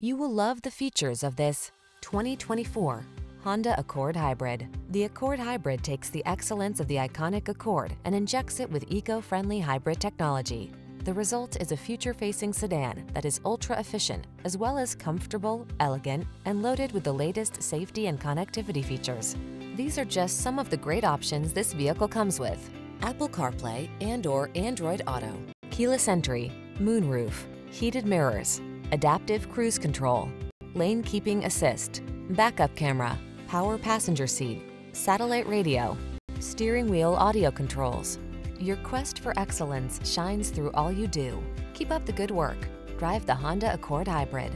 You will love the features of this 2024 Honda Accord Hybrid. The Accord Hybrid takes the excellence of the iconic Accord and injects it with eco-friendly hybrid technology. The result is a future-facing sedan that is ultra-efficient, as well as comfortable, elegant, and loaded with the latest safety and connectivity features. These are just some of the great options this vehicle comes with. Apple CarPlay and or Android Auto, keyless entry, moonroof, heated mirrors, adaptive cruise control, lane keeping assist, backup camera, power passenger seat, satellite radio, steering wheel audio controls. Your quest for excellence shines through all you do. Keep up the good work. Drive the Honda Accord Hybrid.